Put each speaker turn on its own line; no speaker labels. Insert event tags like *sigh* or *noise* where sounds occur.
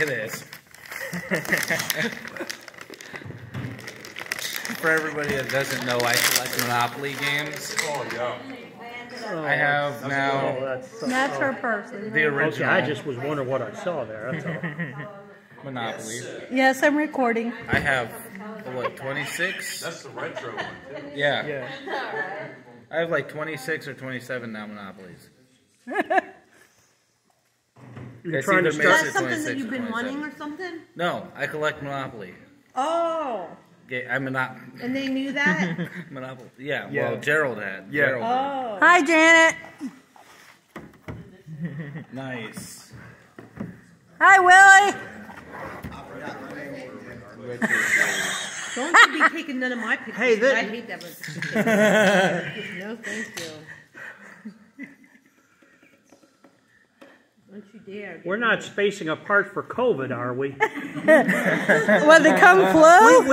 It is. *laughs* For everybody that doesn't know, I collect Monopoly games.
Oh, yeah.
I have
Oh,
now
that's,
That's her person.
the
okay,
original
I just was wondering what I saw there, that's all. *laughs*
Monopoly.
Yes, I'm recording.
I have what 26?
That's the retro one, too.
Yeah,
Yeah.
I have like 26 or 27 now Monopolies. *laughs*
You're
It's
trying to
either
Is
start,
that
it
something
26
that you've
or
been
27.
wanting or something?
No, I collect Monopoly.
Oh,
Okay, I'm a not
and they knew that? *laughs*
Monopoly. Yeah,
Yeah.
well, Gerald had.
Yeah.
Gerald had.
oh.
Hi, Janet. *laughs*
Nice.
Hi, Willie.
Don't you be taking none of my pictures.
Hey, that-
I hate that one. *laughs* no, thank you. Don't you dare.
We're not spacing apart for COVID, are we? *laughs*
What, they come *laughs* flu?